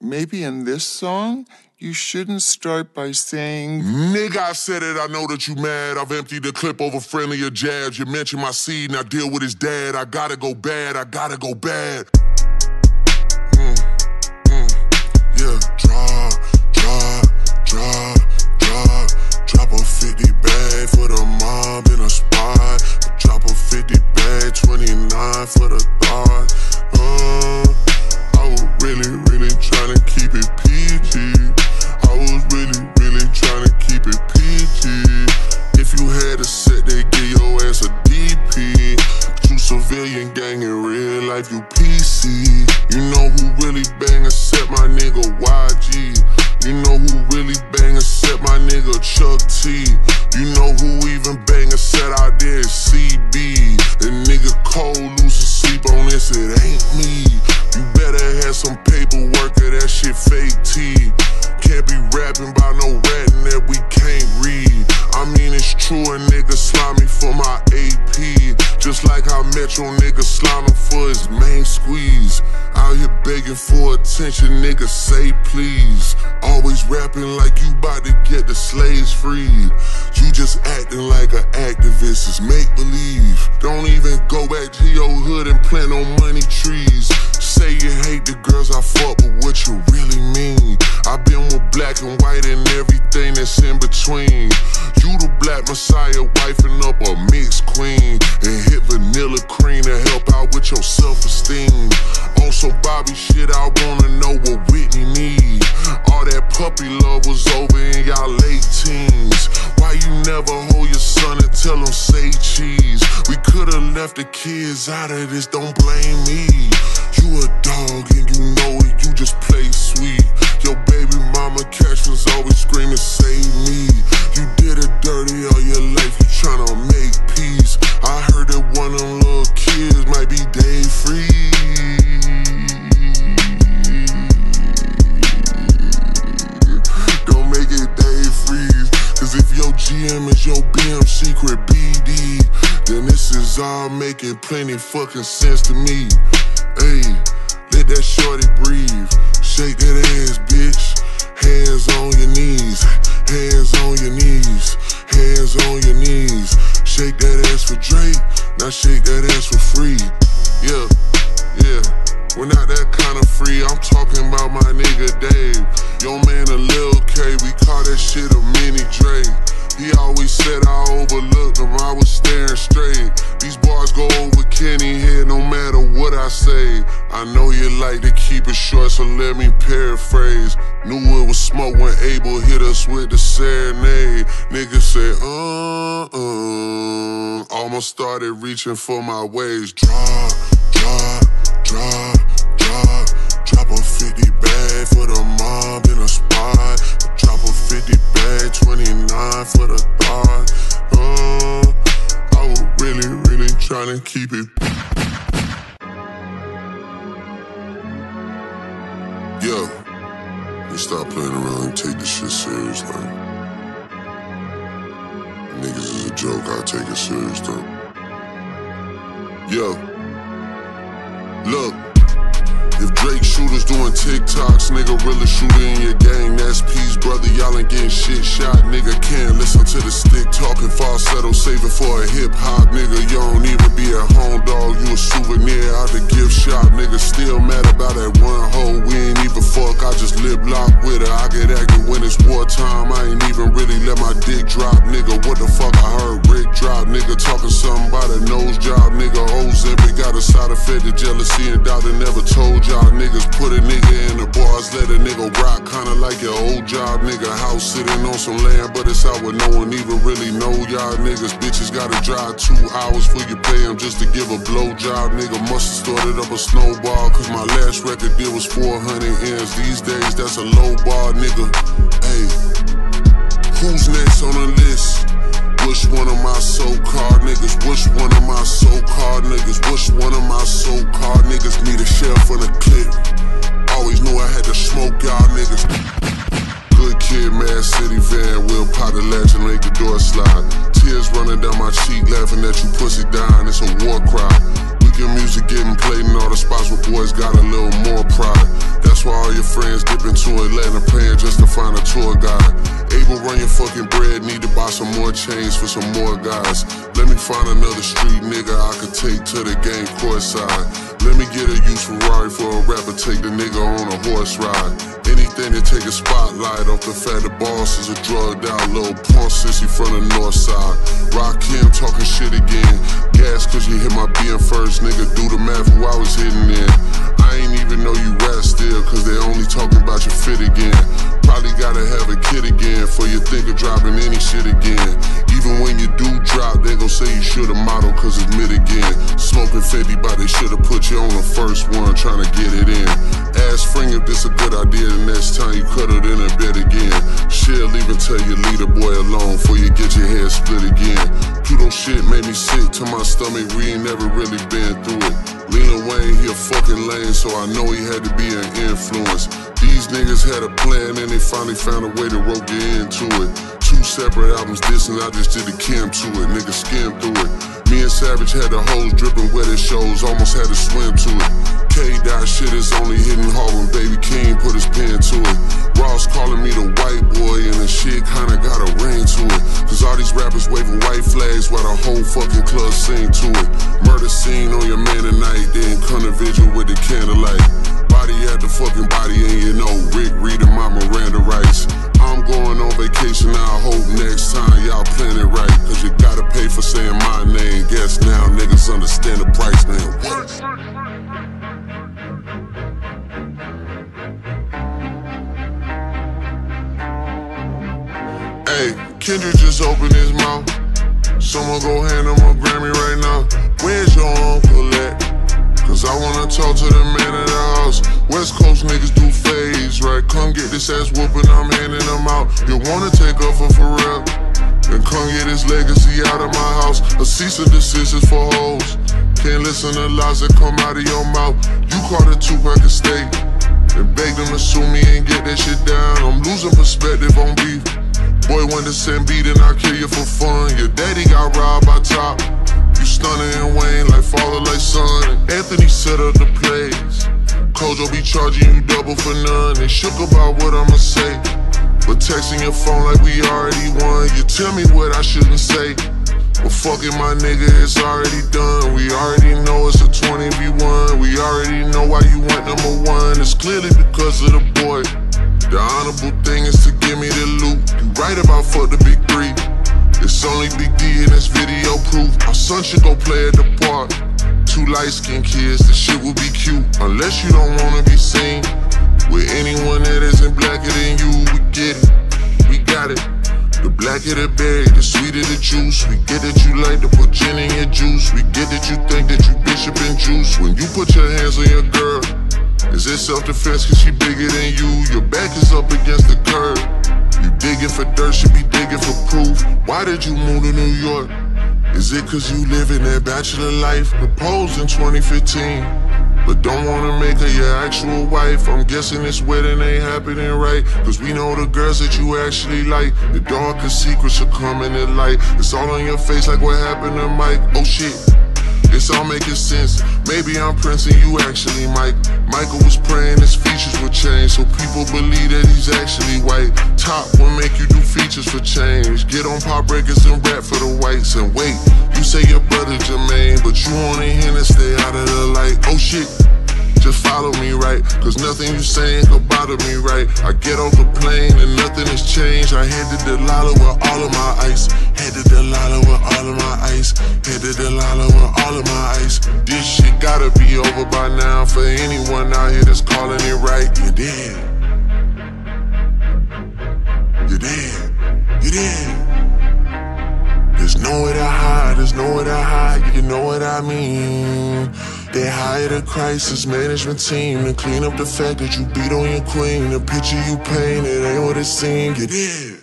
maybe in this song, you shouldn't start by saying, Nigga, I said it, I know that you mad. I've emptied the clip over friendlier jabs. You mentioned my seed, I deal with his dad. I gotta go bad, I gotta go bad. You know who really bang except my nigga YG. You know who really bang except my nigga Chuck T. You know who even bang except out is CB. The nigga cold losing sleep on this, it ain't me. You better have some paperwork or that shit fake T. Can't be rapping by no ratting that we can't read. I mean, it's true, a nigga slimy for my AP. Just like how Metro nigga main squeeze. Out here begging for attention, nigga, say please. Always rapping like you bout to get the slaves freed. You just acting like an activist, it's make believe. Don't even go back to your hood and plant on money trees. Say you hate the girls I fuck, but what you really mean? I've been with black and white and everything that's in between. You the black messiah, wifing up a mixed queen. And hit vanilla cream to help out with your self-esteem. On some Bobby shit, I wanna know what Whitney need. All that puppy love was over in y'all late teens. Why you never hold your son and tell him say cheese? We could've left the kids out of this, don't blame me. You a dog and you know it, you just play sweet. Your baby mama captions always screaming, save me. Tryna make peace. I heard that one of them little kids might be Dave Free. Don't make it Dave Free's. Cause if your GM is your BM secret BD, then this is all making plenty fucking sense to me. Hey, let that shorty breathe. Shake that ass, bitch. Hands on your knees. Hands on your knees. Hands on your knees. Shake that ass for Drake. Now shake that ass for free. Yeah, yeah. We're not that kind of free. I'm talking about my nigga Dave. Yo man, a Lil K. We call that shit a mini Dre. He always said I overlooked him. I was staring straight. These bars go over Kenny head no matter what I say. I know you like to keep it short, so let me paraphrase. Knew it was smoke when Abel hit us with the serenade. Niggas say, uh, uh. Almost started reaching for my ways. Drop, drop, drop, drop. Drop a 50 bag for the mob in a spot. For the thought. Uh, I was really, really trying to keep it. Yo, let's stop playing around and take this shit serious, like. Niggas is a joke, I take it serious though. Yo, look. If Drake shooters doing TikToks, nigga really shooter in your gang. That's peace, brother. Y'all ain't getting shit shot. Nigga can't listen to the stick talking falsetto, saving for a hip hop. Nigga, you don't even be a home the gift shop. Nigga still mad about that one hoe. We ain't even fuck. I just lip lock with her. I get active when it's wartime. I ain't even really let my dick drop. Nigga, what the fuck? I heard Rick drop. Nigga talking something about a nose job. Nigga, Ozempic got a side effect of jealousy and doubt and never told y'all niggas put a nigga in the bars, let a nigga rock, kinda like your old job, nigga. House sitting on some land, but it's out with no one even really know y'all niggas. Bitches gotta drive two hours for you pay them just to give a blow job, nigga. have started up a snowball, cause my last record deal was 400 M's. These days, that's a low bar, nigga. Hey, who's next on the list? Which one of my so-called niggas? Which one of my so-called niggas? Which one of my so-called niggas need a sheriff on the clip? Always knew I had to smoke y'all niggas. Good kid, Mad City van, Will pot the latch and make the door slide. Tears running down my cheek, laughing at you pussy dying. It's a war cry. Your music getting played in all the spots where boys got a little more pride. That's why all your friends dip into Atlanta paying just to find a tour guide. Abel run your fucking bread, need to buy some more chains for some more guys. Let me find another street nigga I could take to the game courtside. Let me get a used Ferrari for a rapper, take the nigga on a horse ride. Anything to take a spotlight off the fact the boss is a drugged out little punk sissy from the north side. Rock him talking shit again. Gas cause you hit my being first, nigga. Do the math who I was hitting in. I ain't even know you rap still, cause they only talking about your fit again. Probably gotta have a kid again for you think of dropping any shit again. Even when you do drop, they gon' say you should've modeled cause it's mid again. Smoking 50, but they should've put you on the first one trying to get it in. Ask Fring if this a good idea, the next time you cut it in a bed again. She'll even tell you leave the boy alone before you get your head split again. Pluto shit made me sick to my stomach, we ain't never really been through it. Lil Wayne, he a fucking lame, so I know he had to be an influence. These niggas had a plan and they finally found a way to rope you into it. Two separate albums dissing, I just did the Kim to it, nigga skim through it. Me and Savage had the hoes dripping wet at shows, almost had to swim to it. K dot shit is only hitting hard when Baby Keem put his pen to it. Ross calling me the white boy and the shit kinda got a ring to it. Cause all these rappers waving white flags while the whole fucking club sing to it. Murder scene on your man tonight, then come to vigil with the candlelight. Body at the fucking body, and you know Rick reading my Miranda rights. I'm going on vacation, I hope next time y'all plan it right. Cause you gotta pay for saying my name. Guess now niggas understand Kendrick just opened his mouth. Someone go hand him a Grammy right now. Where's your uncle at? Cause I wanna talk to the man of the house. West Coast niggas do phase, right? Come get this ass whooping, I'm handing them out. You wanna take off for real? Then come get his legacy out of my house. A cease desist is for hoes. Can't listen to lies that come out of your mouth. You caught a Tupac estate. And beg them to sue me and get that shit down. I'm losing perspective on beef. Boy, when the send beat and I kill you for fun. Your daddy got robbed by top. You Stunna and Wayne like father, like son. Anthony set up the plays. Kojo be charging you double for none. They shook about what I'ma say. But texting your phone like we already won. You tell me what I shouldn't say. But fucking my nigga, it's already done. We already know it's a 20v1. We already know why you went number one. It's clearly because of the boy. The honorable thing is to give me the loot. You right about fuck the big three. It's only Big D in this video proof. Our son should go play at the park. Two light skinned kids, the shit will be cute. Unless you don't wanna be seen with anyone that isn't blacker than you. We get it, we got it. The blacker the berry, the sweeter the juice. We get that you like to put gin in your juice. We get that you think that you bishop and juice. When you put your hands on your girl, is it self-defense cause she bigger than you? Your back is up against the curb. You digging for dirt, should be digging for proof. Why did you move to New York? Is it cause you living that bachelor life? Proposed in 2015. But don't wanna make her your actual wife. I'm guessing this wedding ain't happening right. Cause we know the girls that you actually like. The darkest secrets are coming to light. It's all on your face like what happened to Mike. Oh shit. It's all making sense. Maybe I'm Prince and you actually Mike. Michael was praying his features would change, so people believe that he's actually white. Top will make you do features for change. Get on pop breakers and rap for the whites. And wait, you say your brother Jermaine, but you only here to stay out of the light. Oh shit. Just follow me right, cause nothing you saying could bother me right. I get off the plane and nothing has changed. I head to Delilah with all of my ice. Head to Delilah with all of my ice. Head to Delilah with all of my ice. This shit gotta be over by now for anyone out here that's calling it right. You did. You did. You did. There's nowhere to hide, there's nowhere to hide, you know what I mean. They hired a crisis management team to clean up the fact that you beat on your queen. The picture you painted ain't what it seemed, you did.